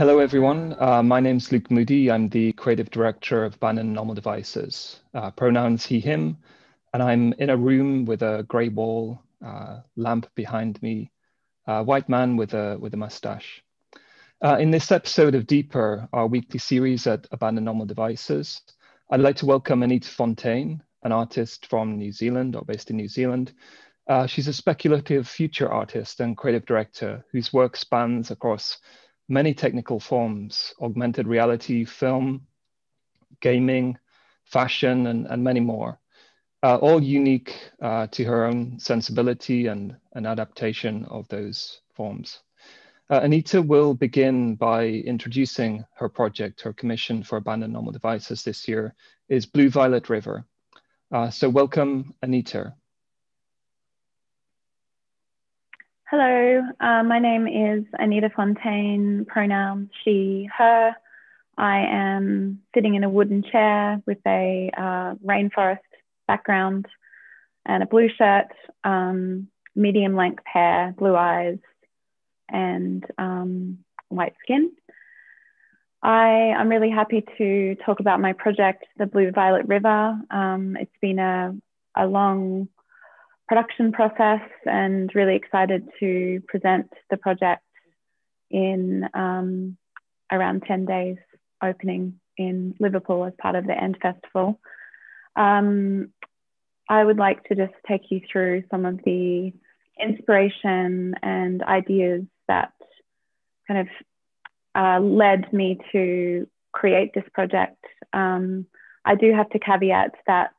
Hello, everyone. Uh, my is Luke Moody. I'm the creative director of Abandon Normal Devices. Uh, pronouns he, him, and I'm in a room with a gray wall, uh, lamp behind me, a white man with a, with a mustache. Uh, in this episode of Deeper, our weekly series at Abandon Normal Devices, I'd like to welcome Anita Fontaine, an artist from New Zealand or based in New Zealand. Uh, she's a speculative future artist and creative director whose work spans across many technical forms, augmented reality, film, gaming, fashion, and, and many more, uh, all unique uh, to her own sensibility and an adaptation of those forms. Uh, Anita will begin by introducing her project. Her commission for Abandon Normal Devices this year is Blue Violet River. Uh, so welcome, Anita. Hello, uh, my name is Anita Fontaine, pronouns she, her. I am sitting in a wooden chair with a uh, rainforest background and a blue shirt, um, medium length hair, blue eyes, and um, white skin. I, am really happy to talk about my project, the Blue Violet River. Um, it's been a, a long production process and really excited to present the project in um, around 10 days opening in Liverpool as part of the AND Festival. Um, I would like to just take you through some of the inspiration and ideas that kind of uh, led me to create this project. Um, I do have to caveat that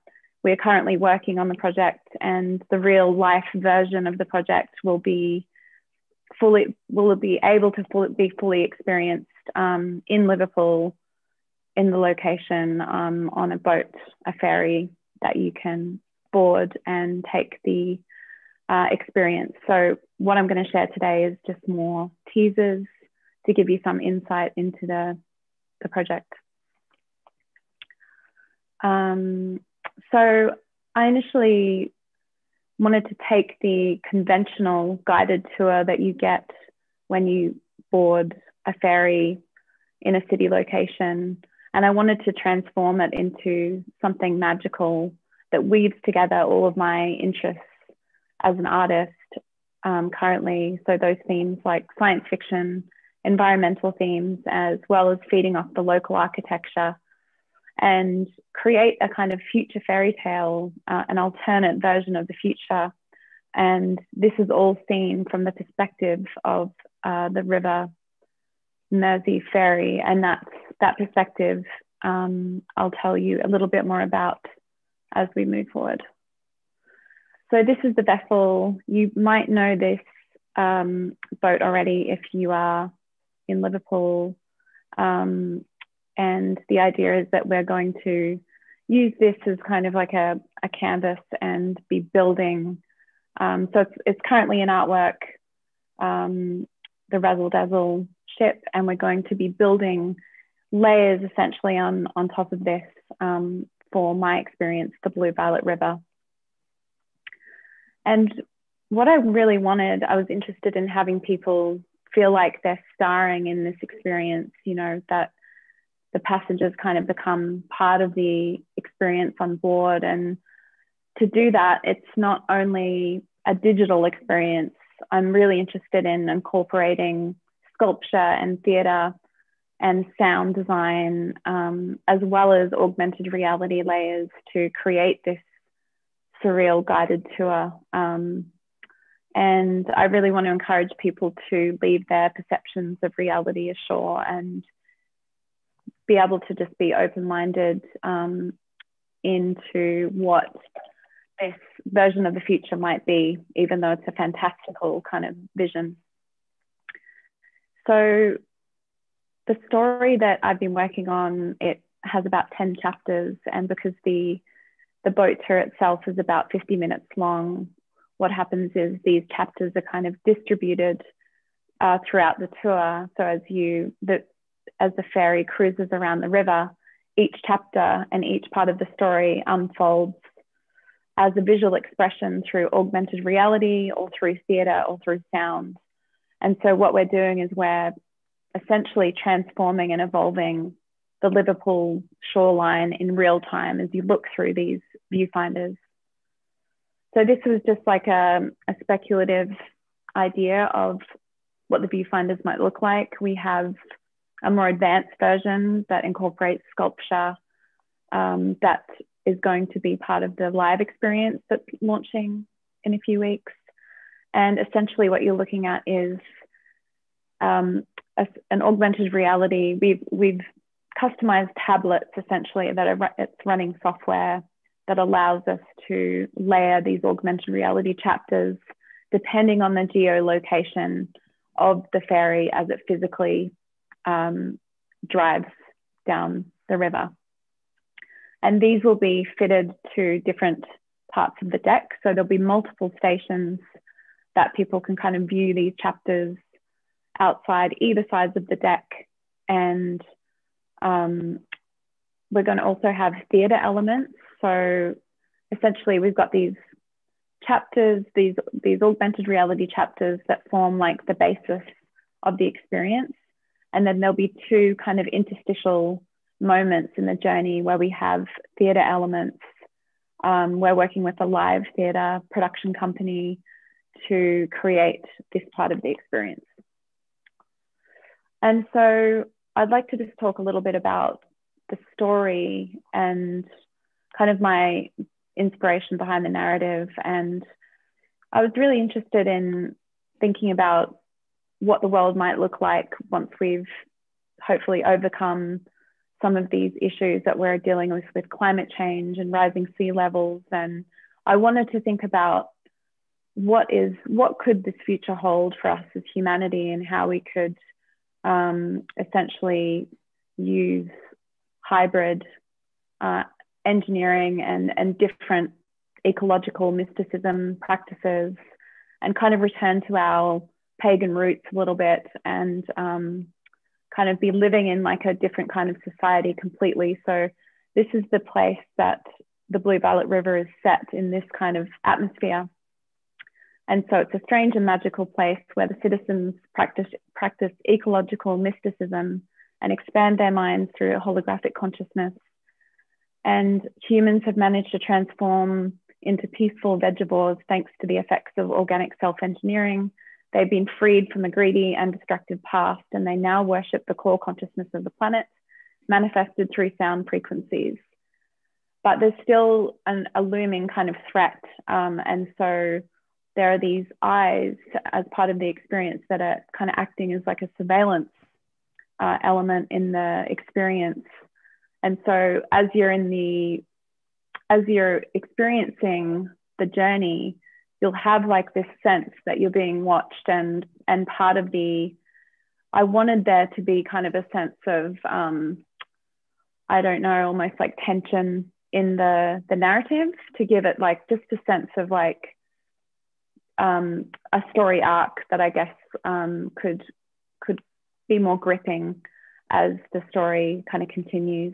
we're currently working on the project and the real life version of the project will be fully will be able to fully, be fully experienced um, in Liverpool in the location um, on a boat, a ferry that you can board and take the uh, experience. So what I'm going to share today is just more teasers to give you some insight into the, the project. Um, so I initially wanted to take the conventional guided tour that you get when you board a ferry in a city location. And I wanted to transform it into something magical that weaves together all of my interests as an artist um, currently. So, those themes like science fiction, environmental themes, as well as feeding off the local architecture and create a kind of future fairy tale, uh, an alternate version of the future. And this is all seen from the perspective of uh, the River Mersey ferry. And that's that perspective um, I'll tell you a little bit more about as we move forward. So this is the vessel. You might know this um, boat already if you are in Liverpool. Um, and the idea is that we're going to use this as kind of like a, a canvas and be building. Um, so it's, it's, currently an artwork, um, the Razzle Dazzle ship, and we're going to be building layers essentially on, on top of this um, for my experience, the Blue Violet River. And what I really wanted, I was interested in having people feel like they're starring in this experience, you know, that the passengers kind of become part of the experience on board. And to do that, it's not only a digital experience. I'm really interested in incorporating sculpture and theatre and sound design, um, as well as augmented reality layers to create this surreal guided tour. Um, and I really want to encourage people to leave their perceptions of reality ashore and be able to just be open minded um, into what this version of the future might be, even though it's a fantastical kind of vision. So, the story that I've been working on it has about 10 chapters, and because the the boat tour itself is about 50 minutes long, what happens is these chapters are kind of distributed uh, throughout the tour. So as you the as the ferry cruises around the river, each chapter and each part of the story unfolds as a visual expression through augmented reality or through theatre or through sound. And so, what we're doing is we're essentially transforming and evolving the Liverpool shoreline in real time as you look through these viewfinders. So this was just like a, a speculative idea of what the viewfinders might look like. We have a more advanced version that incorporates sculpture um, that is going to be part of the live experience that's launching in a few weeks. And essentially what you're looking at is um, a, an augmented reality. We've, we've customized tablets essentially that are it's running software that allows us to layer these augmented reality chapters depending on the geolocation of the ferry as it physically um, drives down the river. And these will be fitted to different parts of the deck. So there'll be multiple stations that people can kind of view these chapters outside either sides of the deck. And um, we're going to also have theatre elements. So essentially, we've got these chapters, these, these augmented reality chapters that form like the basis of the experience. And then there'll be two kind of interstitial moments in the journey where we have theatre elements. Um, we're working with a live theatre production company to create this part of the experience. And so I'd like to just talk a little bit about the story and kind of my inspiration behind the narrative. And I was really interested in thinking about what the world might look like once we've hopefully overcome some of these issues that we're dealing with with climate change and rising sea levels. And I wanted to think about what is what could this future hold for us as humanity and how we could um, essentially use hybrid uh, engineering and, and different ecological mysticism practices and kind of return to our pagan roots a little bit and um, kind of be living in like a different kind of society completely. So this is the place that the Blue Violet River is set in this kind of atmosphere. And so it's a strange and magical place where the citizens practice, practice ecological mysticism and expand their minds through a holographic consciousness. And humans have managed to transform into peaceful vegetables thanks to the effects of organic self engineering. They've been freed from a greedy and destructive past, and they now worship the core consciousness of the planet, manifested through sound frequencies. But there's still an, a looming kind of threat. Um, and so there are these eyes as part of the experience that are kind of acting as like a surveillance uh, element in the experience. And so as you're in the, as you're experiencing the journey, you'll have like this sense that you're being watched and, and part of the, I wanted there to be kind of a sense of, um, I don't know, almost like tension in the, the narrative to give it like just a sense of like, um, a story arc that I guess um, could could be more gripping as the story kind of continues.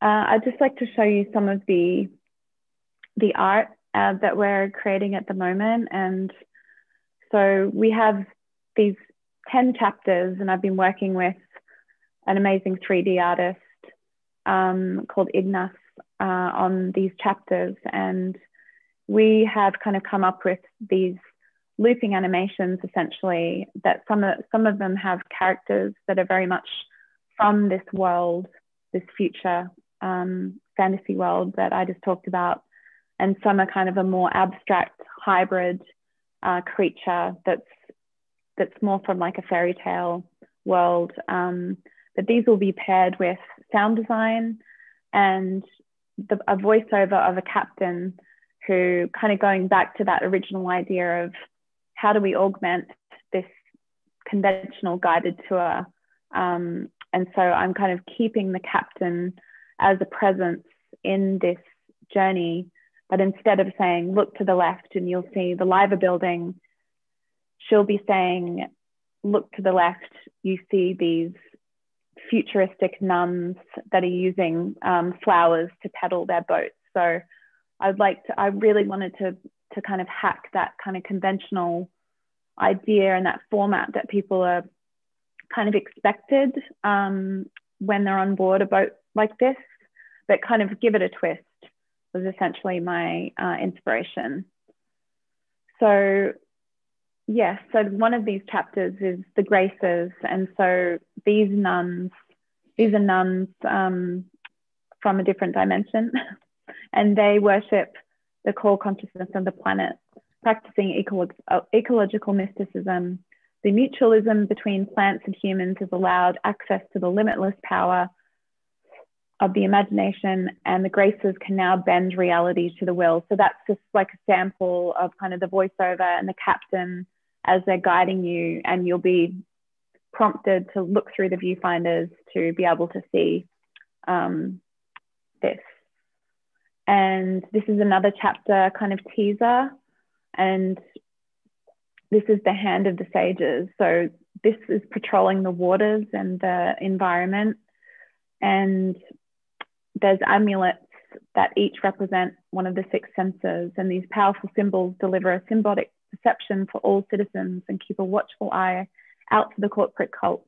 Uh, I'd just like to show you some of the the art uh, that we're creating at the moment, and so we have these ten chapters, and I've been working with an amazing 3D artist um, called Ignas uh, on these chapters, and we have kind of come up with these looping animations essentially that some of, some of them have characters that are very much from this world, this future um, fantasy world that I just talked about. And some are kind of a more abstract hybrid uh, creature that's that's more from like a fairy tale world. Um, but these will be paired with sound design and the, a voiceover of a captain who kind of going back to that original idea of how do we augment this conventional guided tour. Um, and so I'm kind of keeping the captain as a presence in this journey. But instead of saying, look to the left and you'll see the Liver building, she'll be saying, look to the left, you see these futuristic nuns that are using um, flowers to pedal their boats. So I'd like to, I really wanted to, to kind of hack that kind of conventional idea and that format that people are kind of expected um, when they're on board a boat like this, but kind of give it a twist was essentially my uh, inspiration. So, yes, so one of these chapters is the graces. And so these nuns, these are nuns um, from a different dimension, and they worship the core consciousness of the planet, practicing eco- ecological mysticism. The mutualism between plants and humans has allowed access to the limitless power of the imagination, and the graces can now bend reality to the will. So that's just like a sample of kind of the voiceover and the captain as they're guiding you, and you'll be prompted to look through the viewfinders to be able to see um, this. And this is another chapter kind of teaser. And this is the hand of the sages. So this is patrolling the waters and the environment. And there's amulets that each represent one of the six senses. And these powerful symbols deliver a symbolic perception for all citizens and keep a watchful eye out for the corporate cults.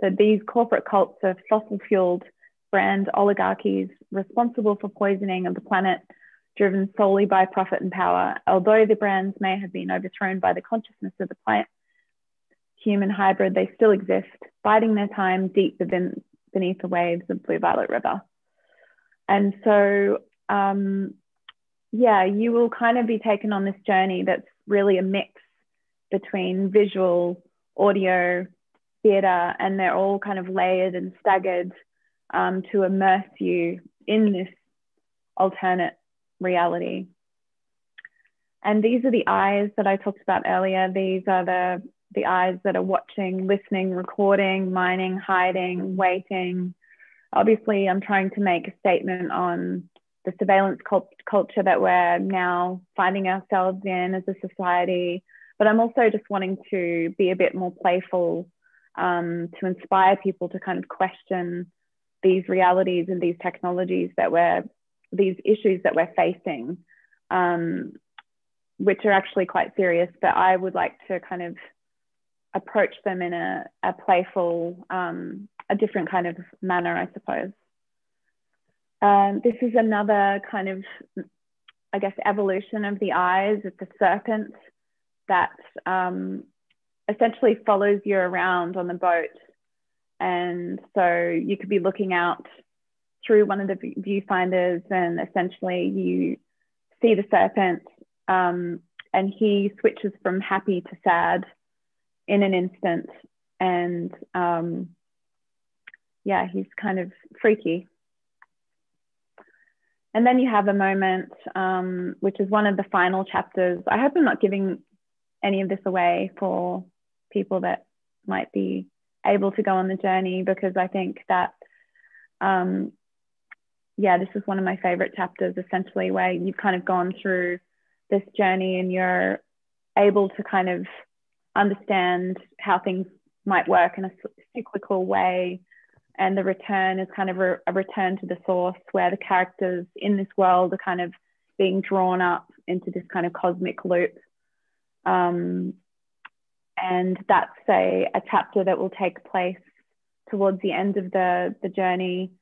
So these corporate cults are fossil fueled brand oligarchies responsible for poisoning of the planet, driven solely by profit and power. Although the brands may have been overthrown by the consciousness of the plant human hybrid, they still exist, biding their time deep within, beneath the waves of Blue Violet River. And so, um, yeah, you will kind of be taken on this journey that's really a mix between visual, audio, theatre, and they're all kind of layered and staggered um, to immerse you in this alternate reality. And these are the eyes that I talked about earlier. These are the, the eyes that are watching, listening, recording, mining, hiding, waiting. Obviously, I'm trying to make a statement on the surveillance cult culture that we're now finding ourselves in as a society. But I'm also just wanting to be a bit more playful um, to inspire people to kind of question these realities and these technologies that we're, these issues that we're facing, um, which are actually quite serious, but I would like to kind of approach them in a, a playful, um, a different kind of manner, I suppose. Um, this is another kind of, I guess, evolution of the eyes. It's a serpent that um, essentially follows you around on the boat and so you could be looking out through one of the viewfinders and essentially you see the serpent um, and he switches from happy to sad in an instant. And um, yeah, he's kind of freaky. And then you have a moment, um, which is one of the final chapters. I hope I'm not giving any of this away for people that might be able to go on the journey because I think that, um, yeah, this is one of my favorite chapters, essentially, where you've kind of gone through this journey and you're able to kind of understand how things might work in a cyclical way. And the return is kind of a, a return to the source where the characters in this world are kind of being drawn up into this kind of cosmic loop. Um, and that's a, a chapter that will take place towards the end of the, the journey.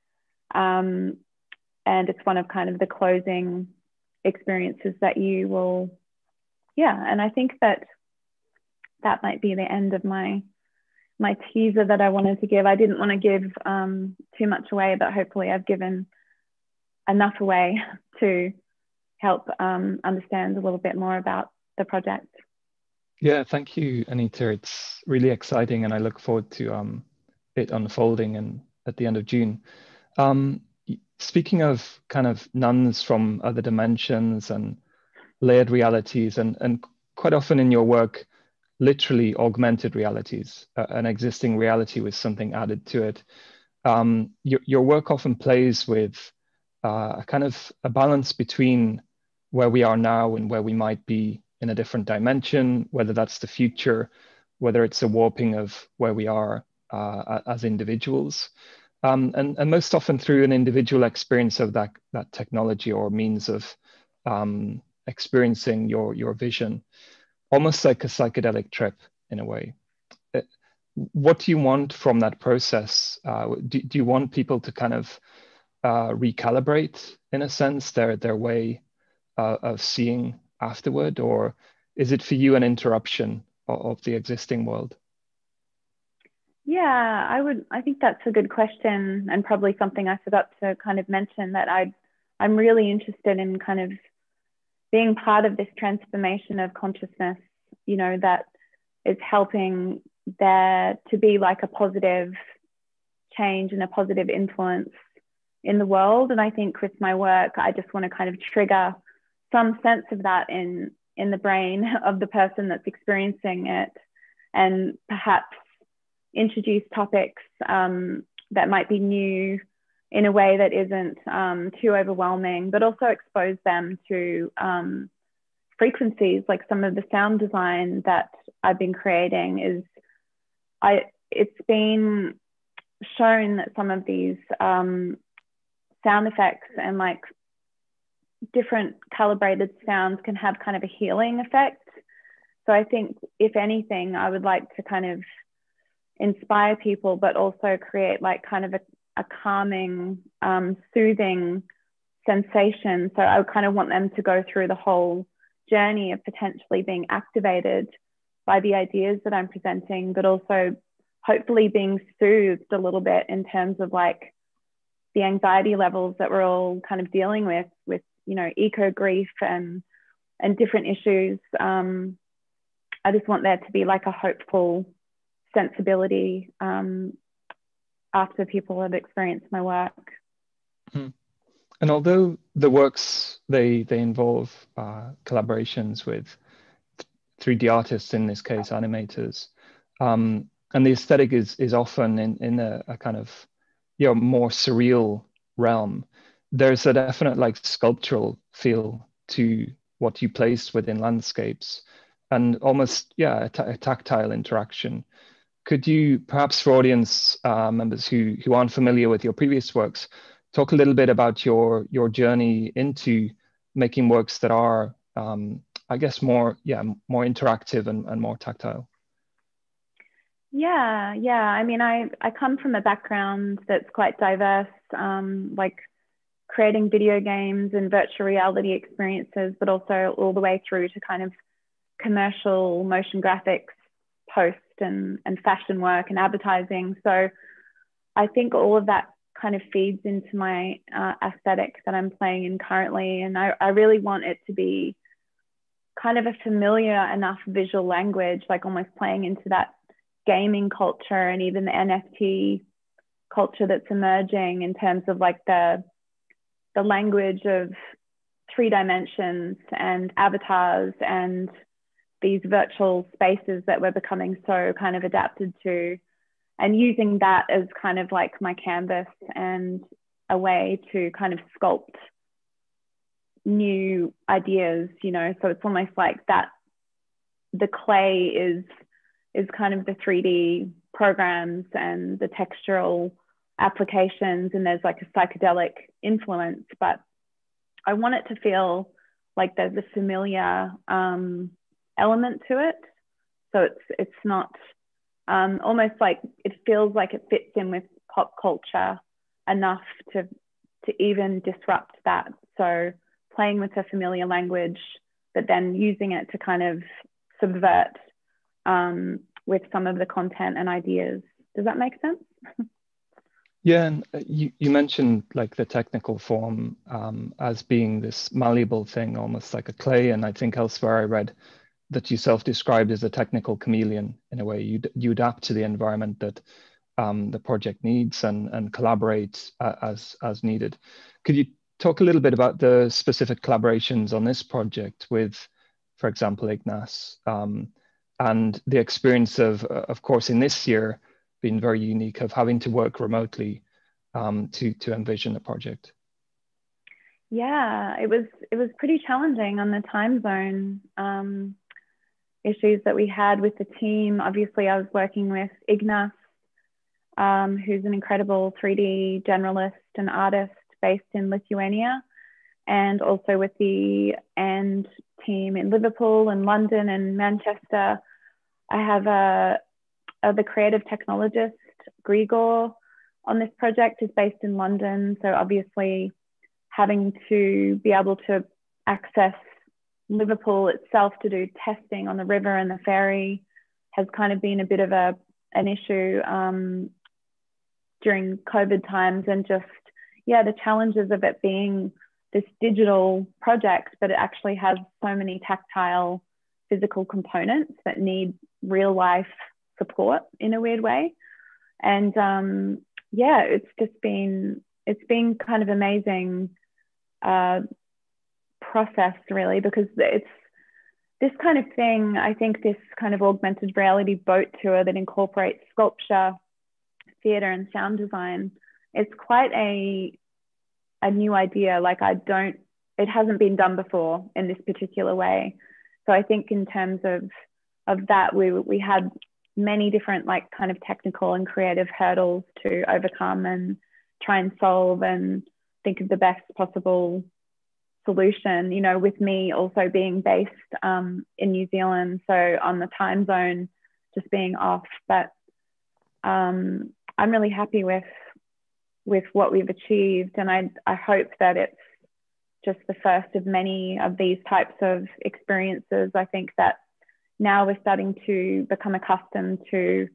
Um, and it's one of kind of the closing experiences that you will, yeah. And I think that that might be the end of my my teaser that I wanted to give. I didn't want to give um, too much away, but hopefully I've given enough away to help um, understand a little bit more about the project. Yeah, thank you, Anita. It's really exciting, and I look forward to um, it unfolding and at the end of June. Um, speaking of kind of nuns from other dimensions and layered realities, and and quite often in your work, literally augmented realities, uh, an existing reality with something added to it. Um, your your work often plays with uh, a kind of a balance between where we are now and where we might be in a different dimension, whether that's the future, whether it's a warping of where we are uh, as individuals. Um, and, and most often through an individual experience of that, that technology or means of um, experiencing your, your vision. Almost like a psychedelic trip in a way. Uh, what do you want from that process? Uh, do, do you want people to kind of uh, recalibrate, in a sense, their their way uh, of seeing afterward, or is it for you an interruption of, of the existing world? Yeah, I would. I think that's a good question, and probably something I forgot to kind of mention that I, I'm really interested in kind of being part of this transformation of consciousness. You know that is helping there to be like a positive change and a positive influence in the world. And I think with my work, I just want to kind of trigger some sense of that in in the brain of the person that's experiencing it, and perhaps introduce topics um, that might be new in a way that isn't um, too overwhelming, but also expose them to um, frequencies like some of the sound design that I've been creating is I it's been shown that some of these um, sound effects and like different calibrated sounds can have kind of a healing effect. So I think if anything, I would like to kind of inspire people, but also create like kind of a, a calming, um, soothing sensation. So I kind of want them to go through the whole journey of potentially being activated by the ideas that I'm presenting, but also hopefully being soothed a little bit in terms of like the anxiety levels that we're all kind of dealing with, with you know eco grief and and different issues. Um, I just want there to be like a hopeful sensibility um, after people have experienced my work. Mm. And although the works they they involve uh, collaborations with 3D artists, in this case animators, um, and the aesthetic is is often in in a, a kind of you know more surreal realm. There's a definite like sculptural feel to what you place within landscapes, and almost yeah a, t- a tactile interaction could you perhaps for audience uh, members who, who aren't familiar with your previous works, talk a little bit about your, your journey into making works that are, um, I guess, more, yeah, more interactive and, and more tactile? Yeah, yeah. I mean, I, I come from a background that's quite diverse, um, like creating video games and virtual reality experiences, but also all the way through to kind of commercial motion graphics posts and, and fashion work and advertising. So I think all of that kind of feeds into my uh, aesthetic that I'm playing in currently. And I, I really want it to be kind of a familiar enough visual language, like almost playing into that gaming culture and even the NFT culture that's emerging in terms of like the the language of three dimensions and avatars and these virtual spaces that we're becoming so kind of adapted to and using that as kind of like my canvas and a way to kind of sculpt new ideas you know? So it's almost like that the clay is is kind of the 3d programs and the textural applications and there's like a psychedelic influence but i want it to feel like there's a familiar um, element to it. So it's it's not um, almost like it feels like it fits in with pop culture enough to to even disrupt that. So playing with a familiar language, but then using it to kind of subvert um, with some of the content and ideas. Does that make sense? Yeah, and uh, you, you mentioned like the technical form um, as being this malleable thing, almost like a clay. And I think elsewhere I read that you self-described as a technical chameleon in a way. You you adapt to the environment that um, the project needs and and collaborate uh, as as needed. Could you talk a little bit about the specific collaborations on this project with, for example, Ignas, um, and the experience of uh, of course in this year being very unique of having to work remotely um, to to envision the project. Yeah, it was it was pretty challenging on the time zone. Um, issues that we had with the team. Obviously, I was working with Ignas, um, who's an incredible 3D generalist and artist based in Lithuania. and also with the AND team in Liverpool and London and Manchester. I have a, a the creative technologist Grigor on this project is based in London, so obviously having to be able to access Liverpool itself to do testing on the river and the ferry has kind of been a bit of a an issue um, during COVID times and just yeah the challenges of it being this digital project, but it actually has so many tactile physical components that need real life support in a weird way. And um, yeah, it's just been it's been kind of amazing uh, process really because it's this kind of thing. I think this kind of augmented reality boat tour that incorporates sculpture, theatre, and sound design. It's quite a a new idea. Like I don't, it hasn't been done before in this particular way. So I think in terms of of that, we we had many different like kind of technical and creative hurdles to overcome and try and solve and think of the best possible solution. You know, with me also being based um, in New Zealand, so on the time zone just being off, but um, I'm really happy with with what we've achieved. And I, I hope that it's just the first of many of these types of experiences. I think that now we're starting to become accustomed to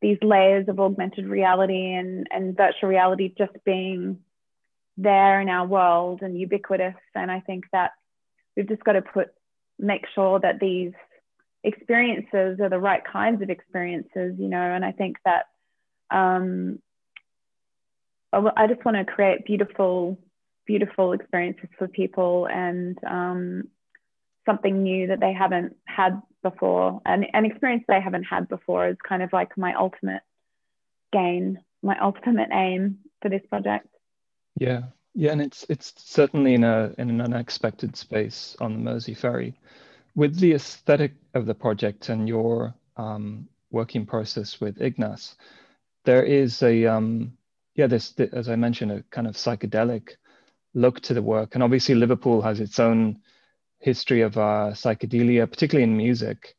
these layers of augmented reality and, and virtual reality just being there in our world and ubiquitous. And I think that we've just got to put make sure that these experiences are the right kinds of experiences, you know. And I think that um, I just want to create beautiful, beautiful experiences for people and um, something new that they haven't had before. And an experience they haven't had before is kind of like my ultimate gain, my ultimate aim for this project. Yeah, yeah, and it's it's certainly in a in an unexpected space on the Mersey ferry. With the aesthetic of the project and your um, working process with Ignas, there is a um, yeah, this, as I mentioned, a kind of psychedelic look to the work. And obviously, Liverpool has its own history of uh, psychedelia, particularly in music,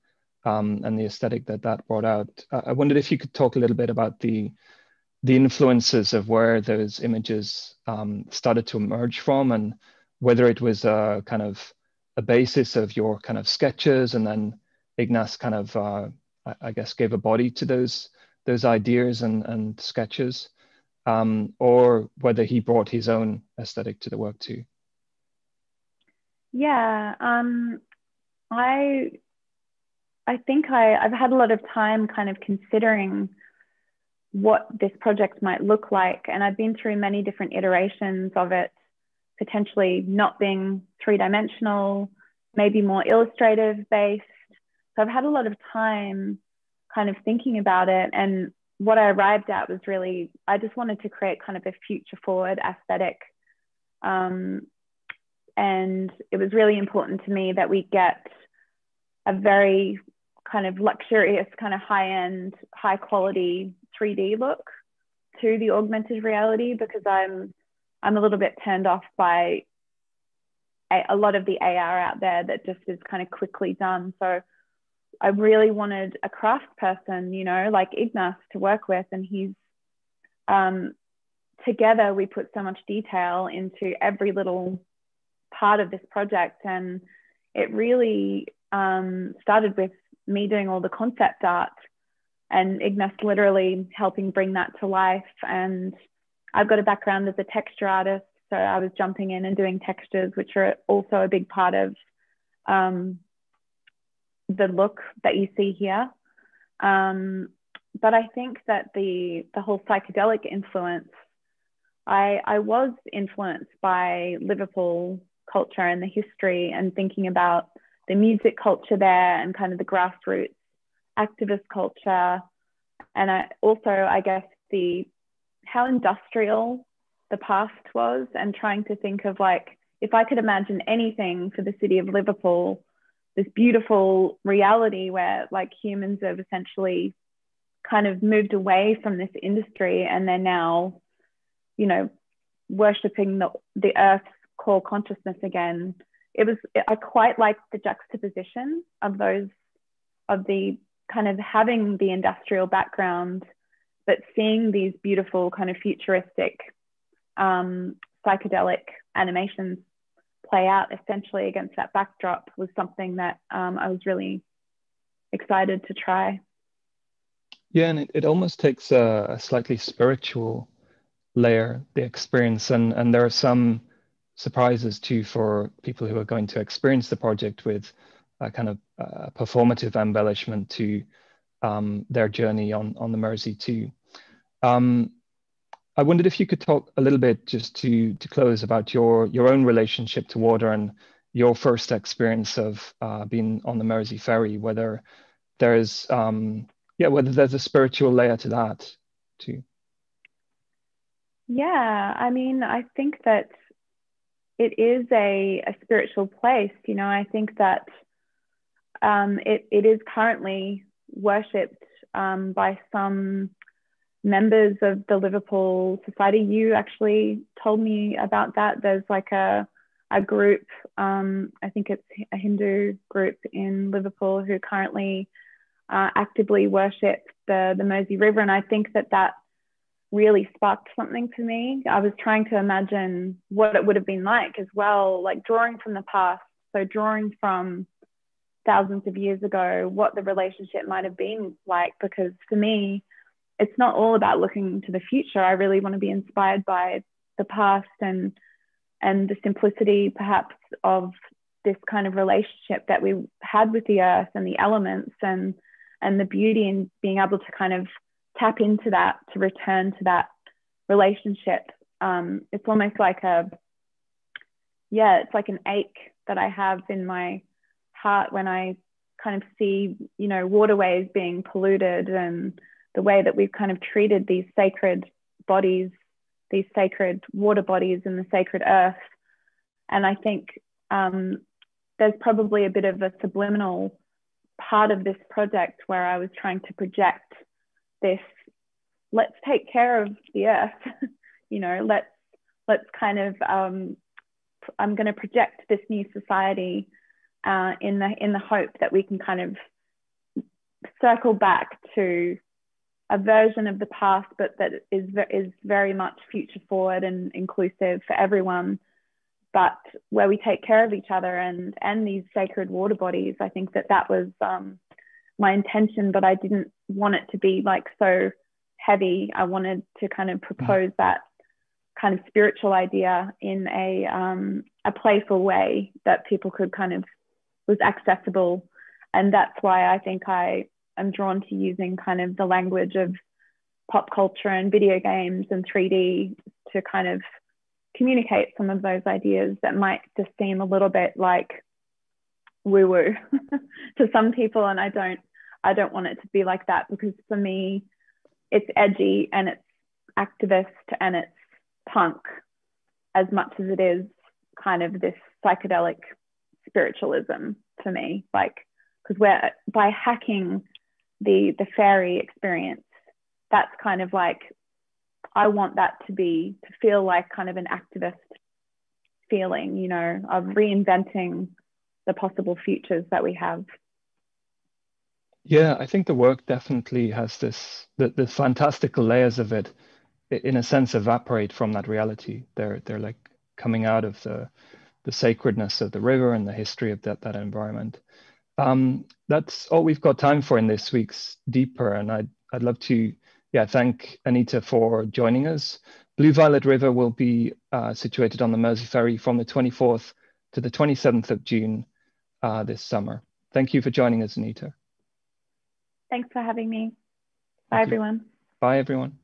um, and the aesthetic that that brought out. I wondered if you could talk a little bit about the the influences of where those images um, started to emerge from, and whether it was a kind of a basis of your kind of sketches, and then Ignas kind of, uh, I guess, gave a body to those those ideas and, and sketches um, or whether he brought his own aesthetic to the work too. Yeah, um, I I think I, I've had a lot of time kind of considering what this project might look like, and I've been through many different iterations of it, potentially not being three dimensional, maybe more illustrative based. So I've had a lot of time kind of thinking about it and what I arrived at was really, I just wanted to create kind of a future forward aesthetic. Um, and it was really important to me that we get a very kind of luxurious, kind of high end, high quality 3D look to the augmented reality because I'm I'm a little bit turned off by a, a lot of the AR out there that just is kind of quickly done. So I really wanted a craft person, you know, like Ignas to work with. And he's, um, together we put so much detail into every little part of this project. And it really um, started with me doing all the concept art and Ignas literally helping bring that to life. And I've got a background as a texture artist. So I was jumping in and doing textures, which are also a big part of um, the look that you see here. Um, but I think that the the whole psychedelic influence, I I was influenced by Liverpool culture and the history and thinking about the music culture there and kind of the grassroots activist culture, and I also I guess the how industrial the past was and trying to think of like if I could imagine anything for the city of Liverpool this beautiful reality where like humans have essentially kind of moved away from this industry and they're now you know worshipping the, the earth's core consciousness again. It was I quite liked the juxtaposition of those of the kind of having the industrial background, but seeing these beautiful kind of futuristic um, psychedelic animations play out essentially against that backdrop was something that um, I was really excited to try. Yeah, and it, it almost takes a, a slightly spiritual layer, the experience, and and there are some surprises too for people who are going to experience the project with a kind of uh, performative embellishment to um, their journey on on the Mersey too. Um, I wondered if you could talk a little bit just to to close about your your own relationship to water and your first experience of uh, being on the Mersey ferry, whether there's um, yeah, whether there's a spiritual layer to that too. Yeah, I mean, I think that it is a, a spiritual place. You know, I think that um, it, it is currently worshipped um, by some members of the Liverpool Society. You actually told me about that. There's like a, a group, um, I think it's a Hindu group in Liverpool who currently uh, actively worship the, the Mersey River. And I think that that really sparked something for me. I was trying to imagine what it would have been like as well, like drawing from the past. So, drawing from thousands of years ago, what the relationship might have been like. Because for me, it's not all about looking to the future. I really want to be inspired by the past and and the simplicity perhaps of this kind of relationship that we had with the earth and the elements and and the beauty in being able to kind of tap into that to return to that relationship. Um, it's almost like a yeah it's like an ache that i have in my heart when i kind of see you know waterways being polluted and the way that we've kind of treated these sacred bodies these sacred water bodies and the sacred earth. And i think um, there's probably a bit of a subliminal part of this project where I was trying to project this let's take care of the earth you know let's let's kind of um, I'm going to project this new society uh, in the in the hope that we can kind of circle back to a version of the past, but that is is very much future forward and inclusive for everyone but where we take care of each other and and these sacred water bodies i think that that was um, my intention but i didn't want it to be like so heavy i wanted to kind of propose mm. that kind of spiritual idea in a um, a playful way that people could kind of was accessible and that's why i think i am drawn to using kind of the language of pop culture and video games and 3d to kind of communicate some of those ideas that might just seem a little bit like woo woo to some people and I don't I don't want it to be like that because for me it's edgy and it's activist and it's punk as much as it is kind of this psychedelic spiritualism for me like because we're by hacking the the fairy experience that's kind of like I want that to be to feel like kind of an activist feeling, you know, of reinventing the possible futures that we have. Yeah, I think the work definitely has this the, the fantastical layers of it in a sense evaporate from that reality. They're they're like coming out of the the sacredness of the river and the history of that that environment. Um, that's all we've got time for in this week's Deeper, and I'd I'd love to yeah, thank Anita for joining us. Blue Violet River will be uh, situated on the Mersey Ferry from the 24th to the 27th of June uh, this summer. Thank you for joining us, Anita. Thanks for having me. Bye, everyone. Bye, everyone.